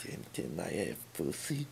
Can, can I have pussy?